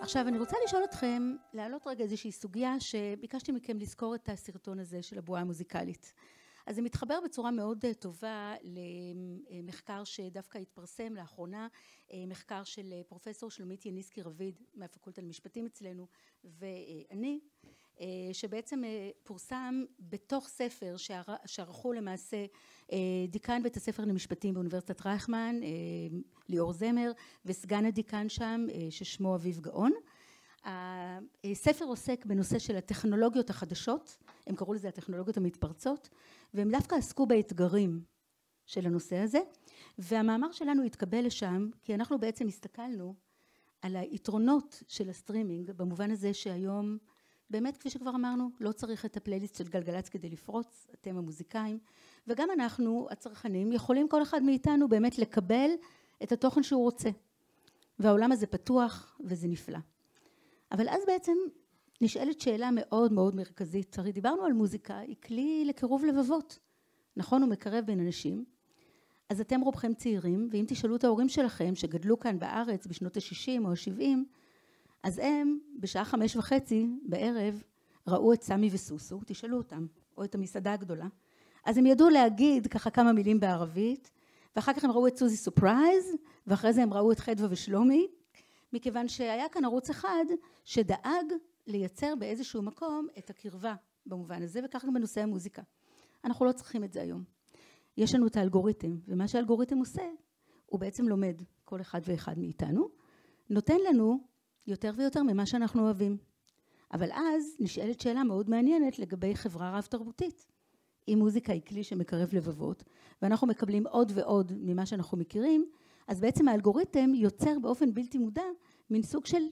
עכשיו אני רוצה לשאול אתכם, להעלות רגע איזושהי סוגיה שביקשתי מכם לזכור את הסרטון הזה של הבועה המוזיקלית. אז זה מתחבר בצורה מאוד טובה למחקר שדווקא התפרסם לאחרונה, מחקר של פרופסור שלומית יניסקי רביד מהפקולטה למשפטים אצלנו ואני, שבעצם פורסם בתוך ספר שערכו למעשה דיקן בית הספר למשפטים באוניברסיטת רייכמן ליאור זמר וסגן הדיקן שם ששמו אביב גאון. הספר עוסק בנושא של הטכנולוגיות החדשות, הם קראו לזה הטכנולוגיות המתפרצות, והם דווקא עסקו באתגרים של הנושא הזה, והמאמר שלנו התקבל לשם כי אנחנו בעצם הסתכלנו על היתרונות של הסטרימינג במובן הזה שהיום באמת כפי שכבר אמרנו לא צריך את הפלייליסט של גלגלצ כדי לפרוץ, אתם המוזיקאים, וגם אנחנו הצרכנים יכולים כל אחד מאיתנו באמת לקבל את התוכן שהוא רוצה, והעולם הזה פתוח וזה נפלא. אבל אז בעצם נשאלת שאלה מאוד מאוד מרכזית, הרי דיברנו על מוזיקה, היא כלי לקירוב לבבות, נכון הוא מקרב בין אנשים, אז אתם רובכם צעירים ואם תשאלו את ההורים שלכם שגדלו כאן בארץ בשנות ה-60 או ה-70 אז הם בשעה חמש וחצי בערב ראו את סמי וסוסו, תשאלו אותם, או את המסעדה הגדולה, אז הם ידעו להגיד ככה כמה מילים בערבית ואחר כך הם ראו את סוזי סופרייז ואחרי זה הם ראו את חדווה ושלומי מכיוון שהיה כאן ערוץ אחד שדאג לייצר באיזשהו מקום את הקרבה במובן הזה וכך גם בנושא המוזיקה. אנחנו לא צריכים את זה היום. יש לנו את האלגוריתם ומה שהאלגוריתם עושה הוא בעצם לומד כל אחד ואחד מאיתנו, נותן לנו יותר ויותר ממה שאנחנו אוהבים. אבל אז נשאלת שאלה מאוד מעניינת לגבי חברה רב תרבותית. אם מוזיקה היא כלי שמקרב לבבות ואנחנו מקבלים עוד ועוד ממה שאנחנו מכירים אז בעצם האלגוריתם יוצר באופן בלתי מודע מין סוג של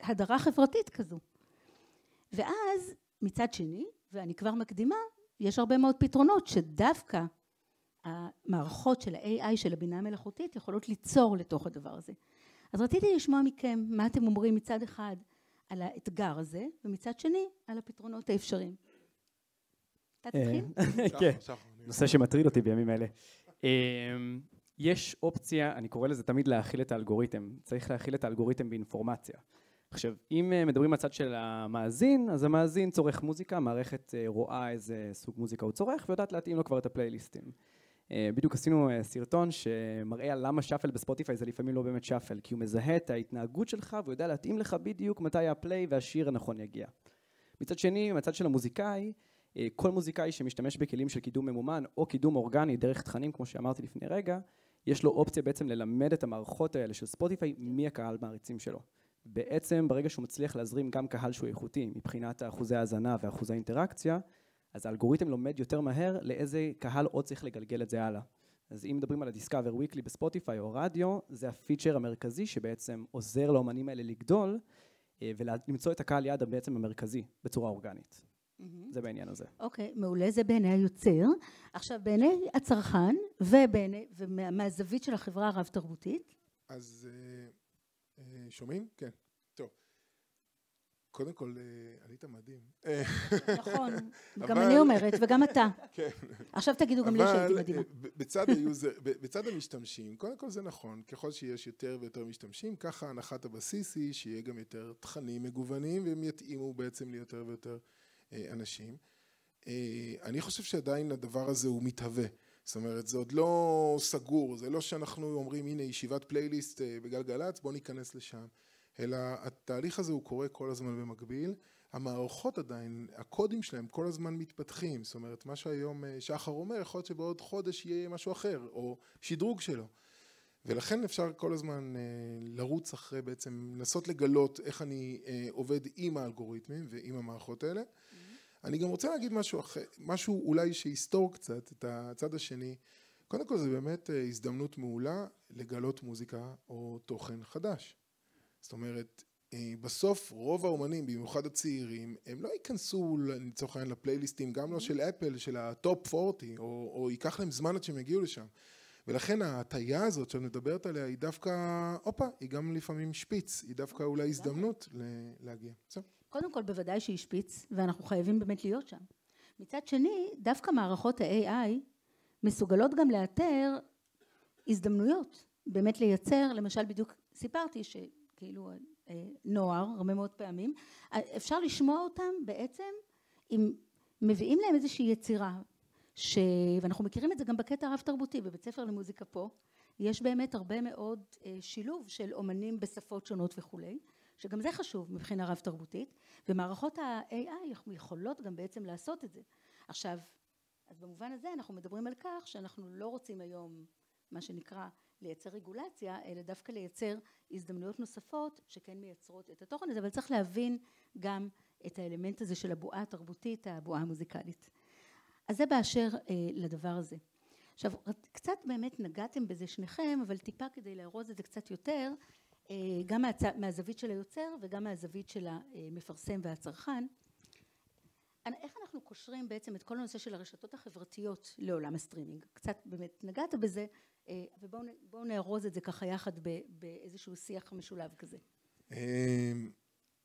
הדרה חברתית כזו. ואז מצד שני ואני כבר מקדימה יש הרבה מאוד פתרונות שדווקא המערכות של ה-AI של הבינה המלאכותית יכולות ליצור לתוך הדבר הזה. אז רציתי לשמוע מכם מה אתם אומרים מצד אחד על האתגר הזה ומצד שני על הפתרונות האפשריים. אתה תתחיל? כן, נושא שמטריד אותי בימים אלה. יש אופציה, אני קורא לזה תמיד להכיל את האלגוריתם, צריך להכיל את האלגוריתם באינפורמציה. עכשיו אם מדברים מהצד של המאזין אז המאזין צורך מוזיקה, המערכת רואה איזה סוג מוזיקה הוא צורך ויודעת להתאים לו כבר את הפלייליסטים. בדיוק עשינו סרטון שמראה על למה shuffle בספוטיפיי זה לפעמים לא באמת shuffle כי הוא מזהה את ההתנהגות שלך והוא יודע להתאים לך בדיוק מתי ה play והשיר הנכון יגיע. מצד שני מהצד של המוזיקאי כל מוזיקאי שמשתמש בכלים של קידום ממומן או קידום אורגני דרך תכנים כמו שאמרתי לפני רגע יש לו אופציה בעצם ללמד את המערכות האלה של ספוטיפיי מי הקהל מעריצים שלו. בעצם ברגע שהוא מצליח להזרים גם קהל שהוא איכותי מבחינת אחוזי האזנה ואחוזי האינטראקציה אז האלגוריתם לומד יותר מהר לאיזה קהל עוד צריך לגלגל את זה הלאה. אז אם מדברים על הדיסקאבר וויקלי בספוטיפיי או רדיו זה הפיצ'ר המרכזי שבעצם עוזר לאומנים האלה לגדול ולמצוא את הקהל יעד בעצם המרכזי בצורה אורגנית. זה בעניין הזה. אוקיי, מעולה, זה בעיני היוצר. עכשיו בעיני הצרכן ובעיני ומהזווית של החברה הרב תרבותית. אז שומעים? כן. קודם כל ענית מדהים. נכון, גם אני אומרת וגם אתה. כן. עכשיו תגידו גם לי שהייתי מדהימה. בצד המשתמשים, קודם כל זה נכון, ככל שיש יותר ויותר משתמשים ככה הנחת הבסיס היא שיהיה גם יותר תכנים מגוונים והם יתאימו בעצם ליותר ויותר אנשים. אני חושב שעדיין הדבר הזה הוא מתהווה, זאת אומרת זה עוד לא סגור, זה לא שאנחנו אומרים הנה ישיבת פלייליסט בגלגלצ בוא ניכנס לשם, אלא התהליך הזה הוא קורה כל הזמן במקביל, המערכות עדיין, הקודים שלהם כל הזמן מתפתחים, זאת אומרת מה שהיום שחר אומר יכול להיות שבעוד חודש יהיה משהו אחר או שדרוג שלו. ולכן אפשר כל הזמן לרוץ אחרי בעצם לנסות לגלות איך אני עובד עם האלגוריתמים ועם המערכות האלה. אני גם רוצה להגיד משהו אחר, משהו אולי שיסתור קצת את הצד השני, קודם כל זה באמת הזדמנות מעולה לגלות מוזיקה או תוכן חדש. זאת אומרת בסוף רוב האומנים במיוחד הצעירים הם לא ייכנסו לצורך העניין לפלייליסטים גם לא של אפל של ה Top 40 או ייקח להם זמן עד שהם יגיעו לשם ולכן ההטייה הזאת שאת מדברת עליה היא דווקא, הופה, היא גם לפעמים שפיץ, היא דווקא אולי הזדמנות להגיע. קודם כל בוודאי שהיא שפיץ ואנחנו חייבים באמת להיות שם. מצד שני דווקא מערכות ה-AI מסוגלות גם לאתר הזדמנויות, באמת לייצר, למשל בדיוק סיפרתי כאילו נוער הרבה מאוד פעמים, אפשר לשמוע אותם בעצם אם מביאים להם איזושהי יצירה ש... ואנחנו מכירים את זה גם בקטע הרב תרבותי בבית ספר למוזיקה פה יש באמת הרבה מאוד שילוב של אומנים בשפות שונות וכולי שגם זה חשוב מבחינה רב תרבותית ומערכות ה-AI יכולות גם בעצם לעשות את זה. עכשיו אז במובן הזה אנחנו מדברים על כך שאנחנו לא רוצים היום מה שנקרא לייצר רגולציה אלא דווקא לייצר הזדמנויות נוספות שכן מייצרות את התוכן הזה אבל צריך להבין גם את האלמנט הזה של הבועה התרבותית הבועה המוזיקלית. אז זה באשר לדבר הזה. עכשיו קצת באמת נגעתם בזה שניכם אבל טיפה כדי לארוז את זה קצת יותר גם מהזווית של היוצר וגם מהזווית של המפרסם והצרכן. איך אנחנו קושרים בעצם את כל הנושא של הרשתות החברתיות לעולם הסטרימינג. קצת באמת נגעת בזה ובואו נארוז את זה ככה יחד באיזשהו שיח משולב כזה.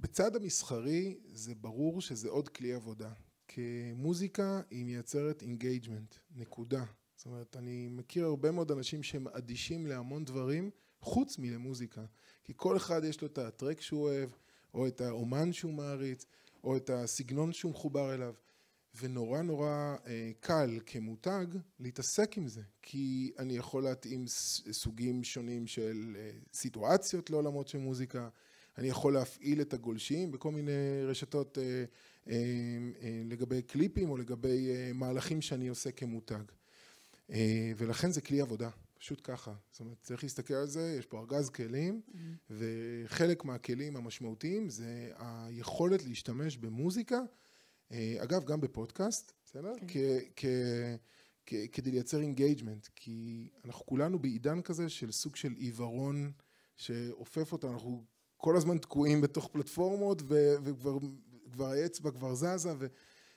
בצד המסחרי זה ברור שזה עוד כלי עבודה כי מוזיקה היא מייצרת engagement נקודה. זאת אומרת אני מכיר הרבה מאוד אנשים שהם אדישים להמון דברים חוץ מלמוזיקה. כי כל אחד יש לו את ה track שהוא אוהב או את האומן שהוא מעריץ או את הסגנון שהוא מחובר אליו ונורא נורא קל כמותג להתעסק עם זה כי אני יכול להתאים סוגים שונים של סיטואציות לעולמות של מוזיקה. אני יכול להפעיל את הגולשים בכל מיני רשתות לגבי קליפים או לגבי מהלכים שאני עושה כמותג. ולכן זה כלי עבודה פשוט ככה. זאת אומרת צריך להסתכל על זה יש פה ארגז כלים וחלק מהכלים המשמעותיים זה היכולת להשתמש במוזיקה אגב גם בפודקאסט בסדר? כדי לייצר engagement כי אנחנו כולנו בעידן כזה של סוג של עיוורון שאופף אותנו. אנחנו כל הזמן תקועים בתוך פלטפורמות וכבר האצבע כבר זזה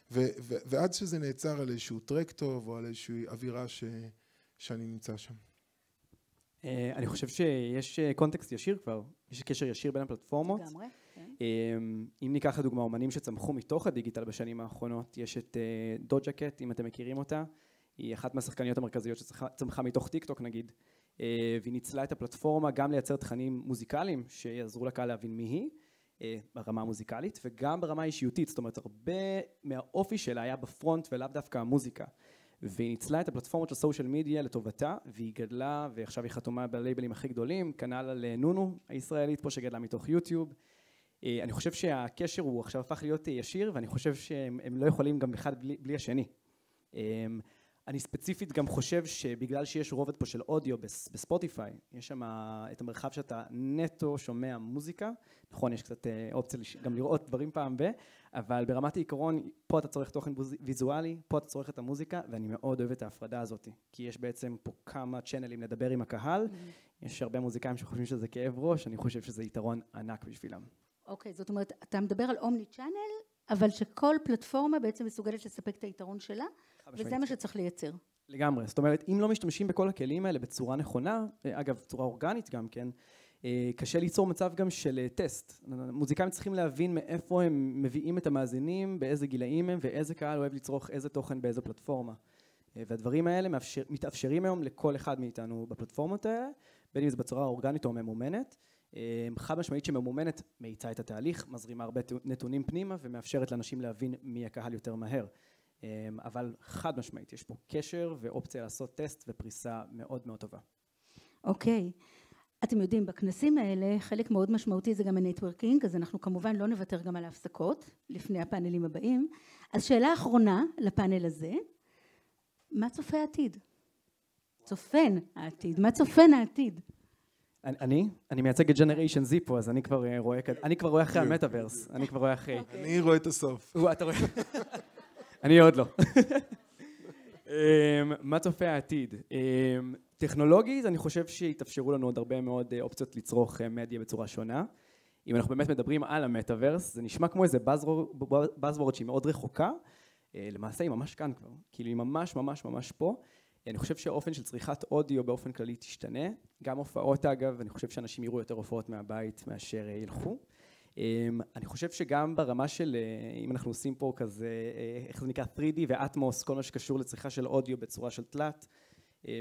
ועד שזה נעצר על איזשהו track טוב או על איזושהי אווירה שאני נמצא שם. אני חושב שיש קונטקסט ישיר כבר. יש קשר ישיר בין הפלטפורמות. לגמרי כן אם ניקח לדוגמה אומנים שצמחו מתוך הדיגיטל בשנים האחרונות יש את דוג'ה קט אם אתם מכירים אותה. היא אחת מהשחקניות המרכזיות שצמחה מתוך טיק טוק נגיד והיא ניצלה את הפלטפורמה גם לייצר תכנים מוזיקליים שיעזרו לקהל להבין מי היא ברמה המוזיקלית וגם ברמה האישיותית. זאת אומרת הרבה מהאופי שלה היה בפרונט ולאו דווקא המוזיקה. והיא ניצלה את הפלטפורמות של סושיאל מדיה לטובתה והיא גדלה ועכשיו היא חתומה בלייבלים הכי גדולים כנ"ל על נונו הישראלית פה שגדלה מתוך יוטיוב אני חושב שהקשר הוא עכשיו הפך להיות ישיר ואני חושב שהם לא יכולים גם אחד בלי השני. אני ספציפית גם חושב שבגלל שיש רובד פה של אודיו בספוטיפיי יש שם את המרחב שאתה נטו שומע מוזיקה. נכון יש קצת אופציה גם לראות דברים פעם ב אבל ברמת העיקרון פה אתה צורך תוכן ויזואלי פה אתה צורך את המוזיקה ואני מאוד אוהב את ההפרדה הזאת. כי יש בעצם פה כמה צ'אנלים לדבר עם הקהל. יש הרבה מוזיקאים שחושבים שזה כאב ראש אני חושב שזה יתרון ענק בשבילם אוקיי זאת אומרת אתה מדבר על אומני צ'אנל אבל שכל פלטפורמה בעצם מסוגלת לספק את היתרון שלה וזה מה שצריך לייצר. לגמרי זאת אומרת אם לא משתמשים בכל הכלים האלה בצורה נכונה אגב בצורה אורגנית גם כן קשה ליצור מצב גם של טסט. מוזיקאים צריכים להבין מאיפה הם מביאים את המאזינים באיזה גילאים הם ואיזה קהל אוהב לצרוך איזה תוכן באיזה פלטפורמה. והדברים האלה מתאפשרים היום לכל אחד מאיתנו בפלטפורמות האלה בין אם זה בצורה אורגנית או ממומנת חד משמעית שממומנת מאיצה את התהליך מזרימה הרבה נתונים פנימה ומאפשרת לאנשים להבין מי הקהל יותר מהר. אבל חד משמעית יש פה קשר ואופציה לעשות טסט ופריסה מאוד מאוד טובה. אוקיי. אתם יודעים בכנסים האלה חלק מאוד משמעותי זה גם ה networking אז אנחנו כמובן לא נוותר גם על ההפסקות לפני הפאנלים הבאים. אז שאלה אחרונה לפאנל הזה. מה צופה העתיד? צופן העתיד. מה צופן העתיד? אני? אני? מייצג את Generation Z פה אז אני כבר רואה אני כבר רואה אחרי המטאברס אני כבר רואה אחרי אני רואה את הסוף. אתה רואה? אני עוד לא. מה צופה העתיד? טכנולוגית אני חושב שיתאפשרו לנו עוד הרבה מאוד אופציות לצרוך מדיה בצורה שונה. אם אנחנו באמת מדברים על המטאברס זה נשמע כמו איזה Buzzword שהיא מאוד רחוקה. למעשה היא ממש כאן כבר. כאילו היא ממש ממש ממש פה אני חושב שהאופן של צריכת אודיו באופן כללי תשתנה גם הופעות אגב אני חושב שאנשים יראו יותר הופעות מהבית מאשר ילכו אני חושב שגם ברמה של אם אנחנו עושים פה כזה איך זה נקרא 3D ואטמוס כל מה שקשור לצריכה של אודיו בצורה של תלת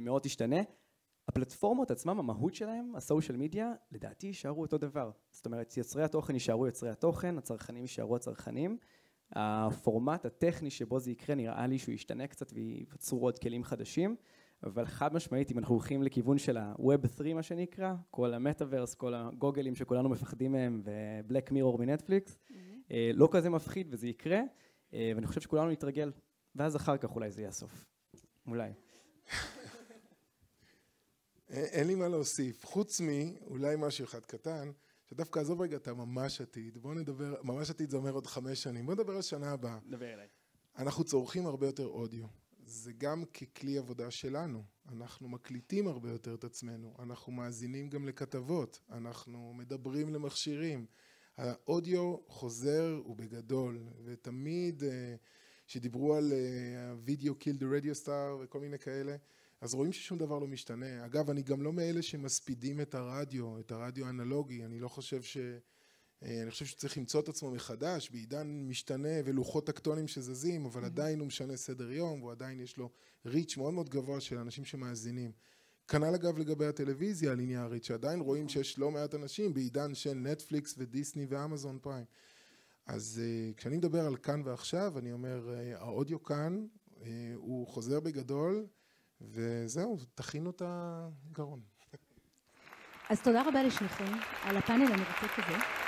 מאוד תשתנה הפלטפורמות עצמם, המהות שלהם, הסושיאל מדיה, לדעתי יישארו אותו דבר. זאת אומרת, יוצרי התוכן יישארו יוצרי התוכן, הצרכנים יישארו הצרכנים. הפורמט הטכני שבו זה יקרה נראה לי שהוא ישתנה קצת וייווצרו עוד כלים חדשים, אבל חד משמעית אם אנחנו הולכים לכיוון של ה-Web 3 מה שנקרא, כל המטאוורס, כל הגוגלים שכולנו מפחדים מהם ובלק מירור מנטפליקס, mm-hmm. לא כזה מפחיד וזה יקרה, אה, ואני חושב שכולנו נתרגל, ואז אחר כך אולי זה יהיה הסוף. אולי. אין לי מה להוסיף, חוץ מאולי משהו אחד קטן, שדווקא עזוב רגע את הממש עתיד, בואו נדבר, ממש עתיד זה אומר עוד חמש שנים, בואו נדבר על שנה הבאה. נדבר אליי. אנחנו צורכים הרבה יותר אודיו, זה גם ככלי עבודה שלנו, אנחנו מקליטים הרבה יותר את עצמנו, אנחנו מאזינים גם לכתבות, אנחנו מדברים למכשירים, האודיו חוזר ובגדול, ותמיד כשדיברו על וידאו קיל דה רדיו סטאר וכל מיני כאלה, אז רואים ששום דבר לא משתנה. אגב, אני גם לא מאלה שמספידים את הרדיו, את הרדיו האנלוגי, אני לא חושב ש... אני חושב שצריך למצוא את עצמו מחדש בעידן משתנה ולוחות טקטונים שזזים, אבל עדיין הוא משנה סדר יום, והוא עדיין יש לו ריץ' מאוד מאוד גבוה של אנשים שמאזינים. כנ"ל אגב לגבי הטלוויזיה הליניארית, שעדיין רואים שיש לא מעט אנשים בעידן של נטפליקס ודיסני ואמזון פריים. אז כשאני מדבר על כאן ועכשיו, אני אומר, האודיו כאן, הוא חוזר בגדול, וזהו, תכינו את הגרון. אז תודה רבה לשניכם על הפאנל המרתק הזה.